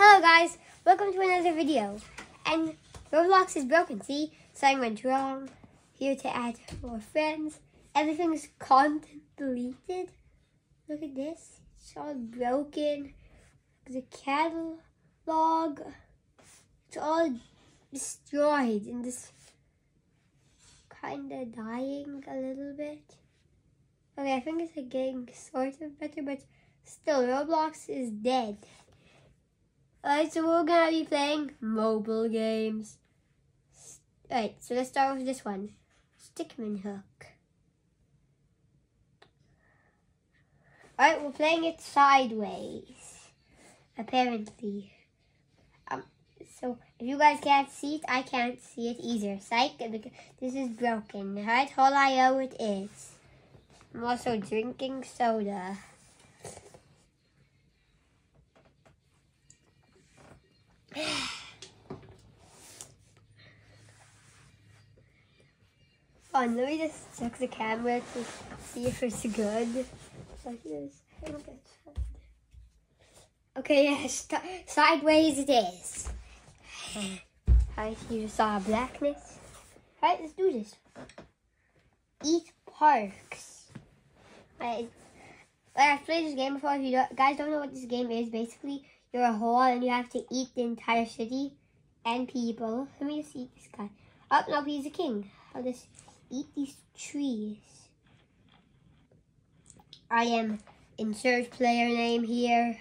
Hello guys, welcome to another video. And Roblox is broken, see? Something went wrong. Here to add more friends. Everything is content deleted. Look at this. It's all broken. The catalog. It's all destroyed and just kinda dying a little bit. Okay, I think it's like getting sort of better, but still Roblox is dead. Alright, so we're gonna be playing mobile games. Alright, so let's start with this one. Stickman Hook. Alright, we're playing it sideways. Apparently. Um, so if you guys can't see it, I can't see it either. Psych, this is broken. Alright, all I know it is. I'm also drinking soda. On, let me just check the camera to see if it's good. Okay, yes, sideways it is. Alright, you saw blackness. Alright, let's do this. Eat parks. Alright, I've played this game before. If you don't, guys don't know what this game is, basically, you're a hole and you have to eat the entire city and people. Let me just eat this guy. Oh, no, he's a king. I'll just eat these trees. I am insert player name here.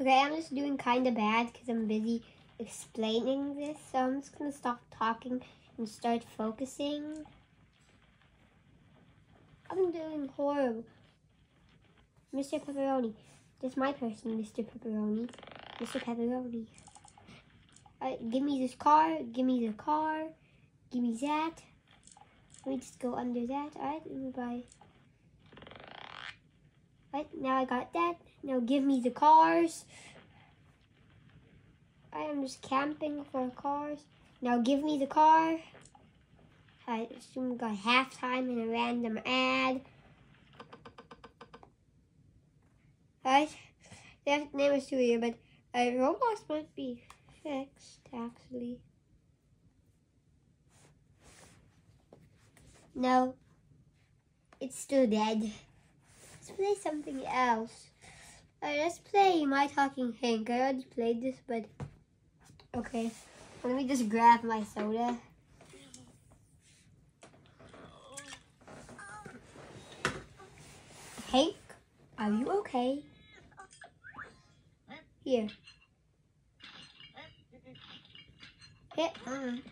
Okay, I'm just doing kind of bad because I'm busy explaining this. So I'm just going to stop talking and start focusing. I'm doing horrible. Mr. Pepperoni. That's my person, Mr. Pepperoni. Mr. Pepperoni. Alright, give me this car. Give me the car. Give me that. Let me just go under that. Alright, let me buy. Alright, now I got that. Now give me the cars. Alright, I am just camping for cars. Now give me the car. I assume we got halftime in a random ad. Alright, that name is too weird, but uh, Roblox might be fixed actually. No, it's still dead. Let's play something else. Alright, let's play My Talking Hank. I already played this, but okay. Let me just grab my soda. Hank, are you okay? Here. Hit on.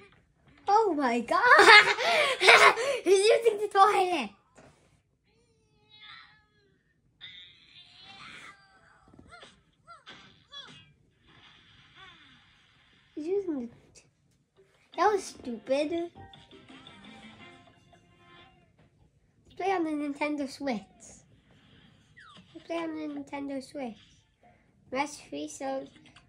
Oh my god! He's using the toilet! He's using the... That was stupid. Play on the Nintendo Switch. Play on the Nintendo Switch. Rest free, so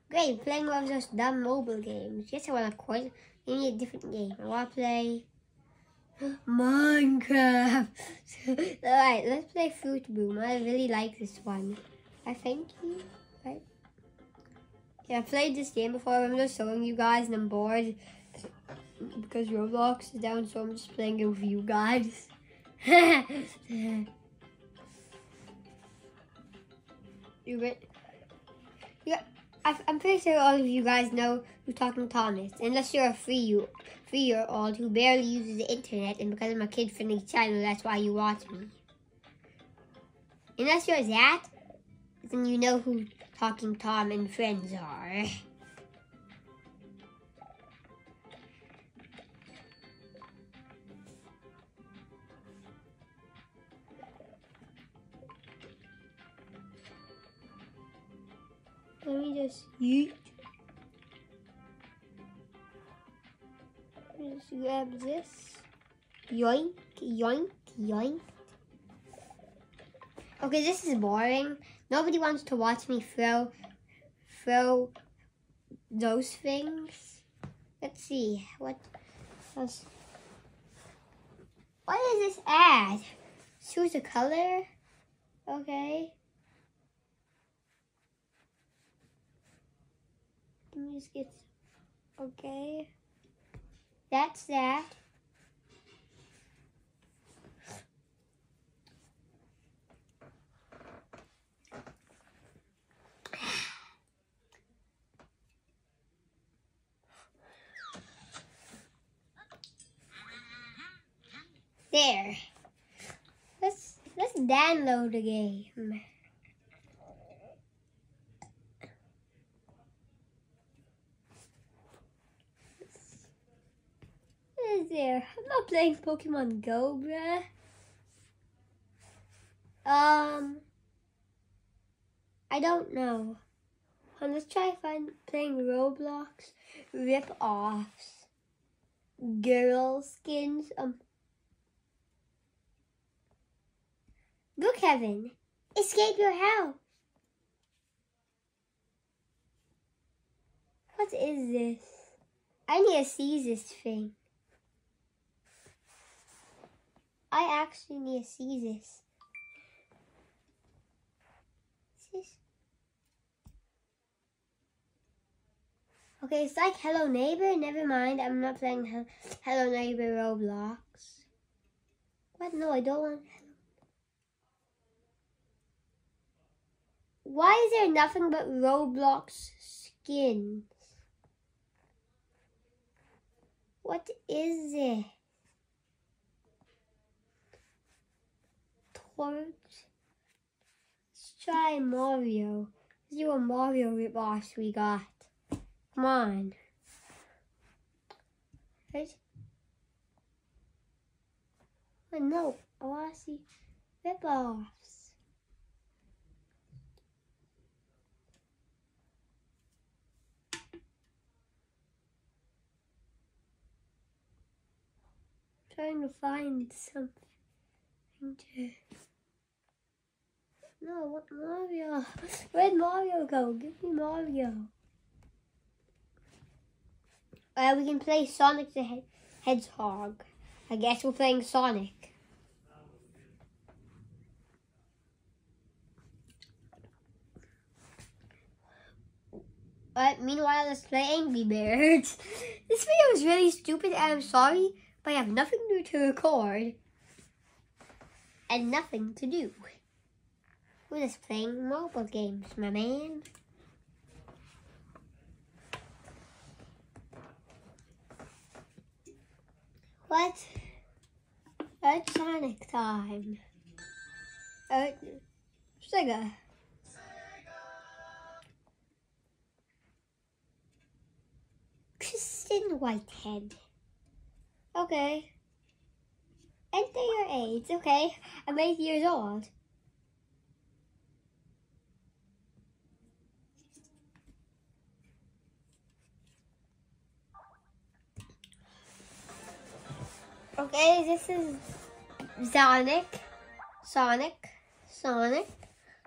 great. Playing one of those dumb mobile games. Yes, I want to quit. Give need a different game. I want to play Minecraft. Alright, let's play Fruit Boom. I really like this one. I thank you. Right? Yeah, I played this game before. I'm just showing you guys and I'm bored because Roblox is down, so I'm just playing it with you guys. you ready? Yeah, I'm pretty sure all of you guys know who Talking Tom is, unless you're a free three year old who barely uses the internet, and because I'm a kid friendly channel, that's why you watch me. Unless you're that, then you know who Talking Tom and friends are. Let me just yeet. Just grab this. Yoink, yoink, yoink. Okay, this is boring. Nobody wants to watch me throw, throw those things. Let's see, what else? What is this ad? Choose a color. Okay. Just get. Okay. That's that. There. Let's let's download the game. What is there? I'm not playing Pokemon Go, bruh. Um, I don't know. Let's try find playing Roblox rip offs, girl skins. Um, go Kevin, escape your house. What is this? I need to see this thing. I actually need to see this. This. Okay, it's like Hello Neighbor. Never mind. I'm not playing Hel- Hello Neighbor Roblox. What? No, I don't want. Why is there nothing but Roblox skins? What is it? Let's try Mario. Let's see what Mario ripoffs we got. Come on. Right? Oh, no, I want to see ripoffs. Trying to find something No, what Mario? Where'd Mario go? Give me Mario. Uh, we can play Sonic the He- Hedgehog. I guess we're playing Sonic. But meanwhile, let's play Angry Birds. This video is really stupid and I'm sorry, but I have nothing new to record and nothing to do. We're just playing mobile games, my man. What? It's Sonic time. Uh, Sega. Christian Whitehead. Okay. Enter your age. Okay. I'm eight years old. Okay, this is Sonic, Sonic, Sonic,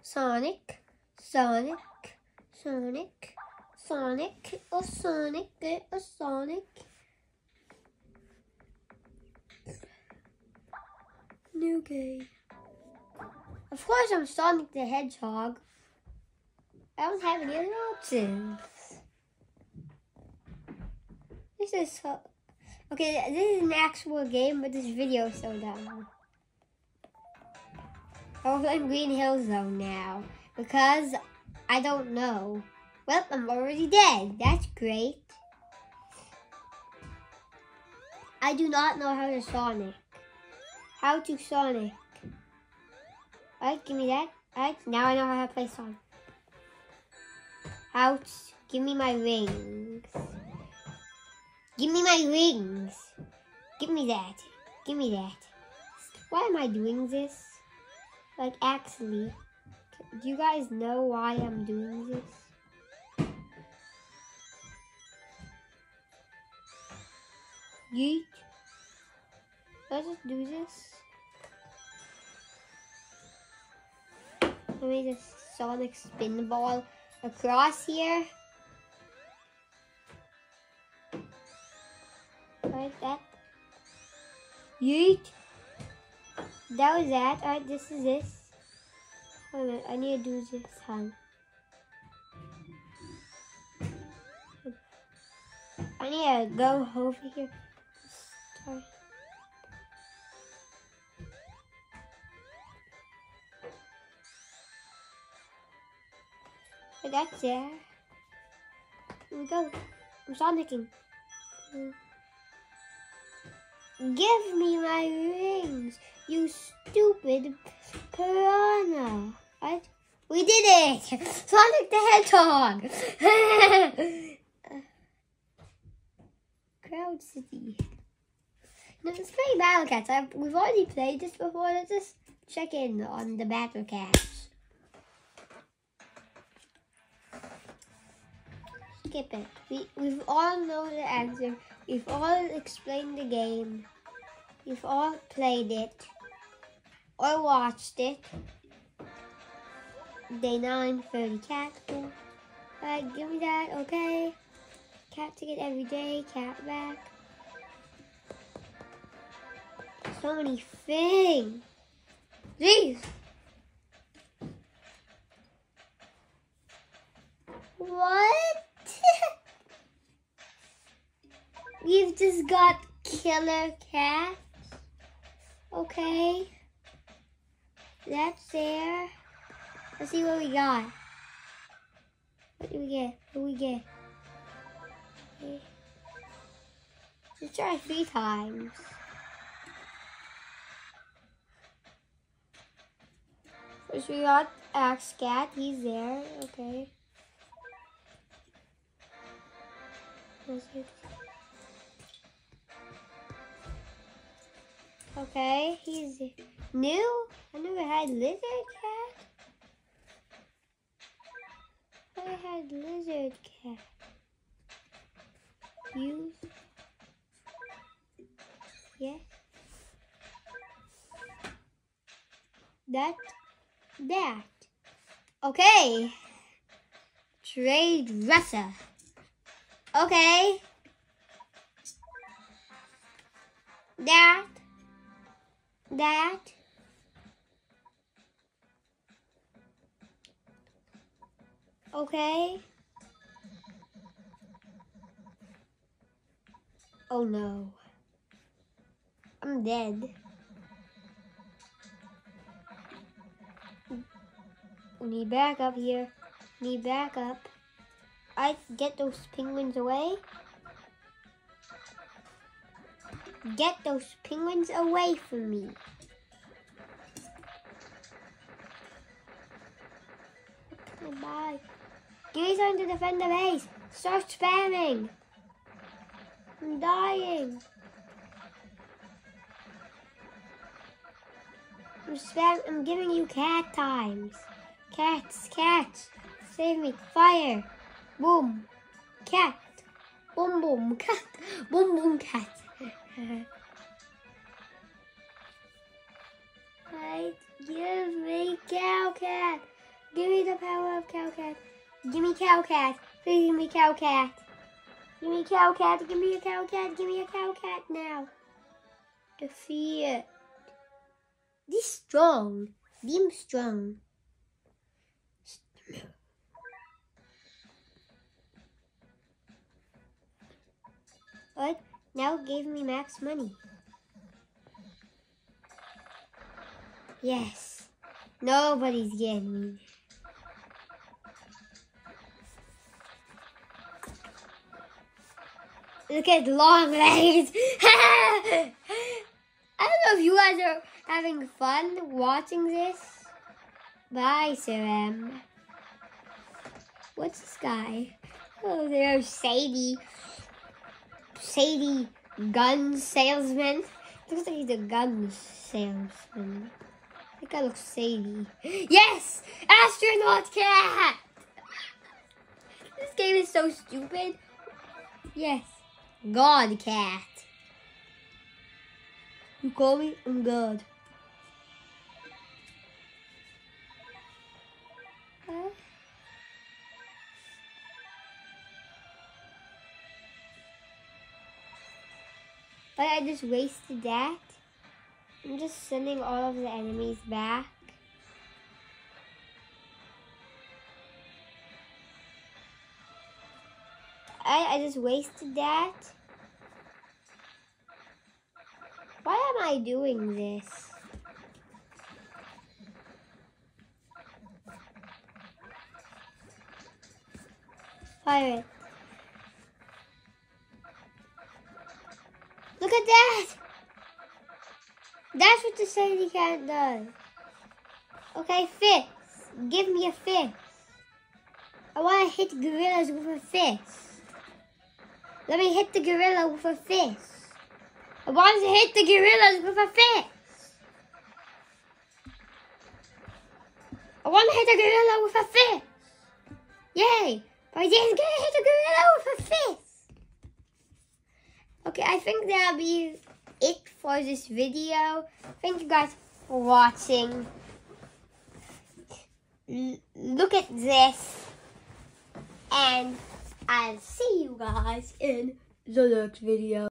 Sonic, Sonic, Sonic, Sonic, a Sonic, a Sonic. New game. Of course, I'm Sonic the Hedgehog. I don't have any other options. This is so. Okay, this is an actual game, but this video is so dumb. I'm playing Green Hill Zone now because I don't know. Well, I'm already dead. That's great. I do not know how to Sonic. How to Sonic. Alright, give me that. Alright, now I know how to play Sonic. How to, give me my rings. Give me my rings. Give me that. Give me that. Why am I doing this? Like, actually, do you guys know why I'm doing this? Yeet. Let's just do this. Let me just Sonic spin the ball across here. Like that. Yeet. That was that. Alright, this is this. Wait a minute, I need to do this time. I need to go over here. Sorry. But that's there. Here we go. I'm sonicking. Give me my rings, you stupid piranha. What? We did it! Sonic the Hedgehog! Cloud City. Now let's play Battle Cats. I've, we've already played this before. Let's just check in on the Battle Cats. Skip it. We, we've all know the answer. We've all explained the game. We've all played it. Or watched it. Day 9, 30 cat. Alright, give me that, okay. Cat ticket every day, cat back. So many things. Jeez. What? We've just got killer cats. Okay. That's there. Let's see what we got. What do we get? What do we get? Okay. Let's try three times. First we got Axe Cat. He's there. Okay. Okay, he's new. I never had lizard cat. I had lizard cat. Use. Yes. That. That. Okay. Trade dresser. Okay. That. That. Okay. Oh no. I'm dead. We need backup here. Need backup. I get those penguins away. Get those penguins away from me. Bye. Give me to defend the base. Start spamming. I'm dying. I'm spam. I'm giving you cat times. Cats, cats, save me. Fire. Boom. Cat. Boom, boom, cat. Boom, boom, cat. right. Give me Cowcat. Give me the power of Cowcat. Give me Cowcat. Please give me Cowcat. Give me cow cat. Give me a Cowcat. Give me a cow cat now. Defeat. Be strong. Be strong. What? Now gave me max money. Yes. Nobody's getting me. Look at long legs. I don't know if you guys are having fun watching this. Bye, Sir M. What's this guy? Oh, there's Sadie. Sadie gun salesman. Looks like he's a gun salesman. That guy looks Sadie. Yes! Astronaut cat! This game is so stupid. Yes. God cat. You call me? I'm God. But I just wasted that. I'm just sending all of the enemies back. I, I just wasted that. Why am I doing this? Fire Look at that! That's what the sandy cat does. Okay, fist. Give me a fist. I want to hit gorillas with a fist. Let me hit the gorilla with a fist. I want to hit the gorillas with a fist. I want to hit the gorilla with a fist. Yay! But I didn't get to hit the gorilla with a fist. Okay, I think that'll be it for this video. Thank you guys for watching. L look at this. And I'll see you guys in the next video.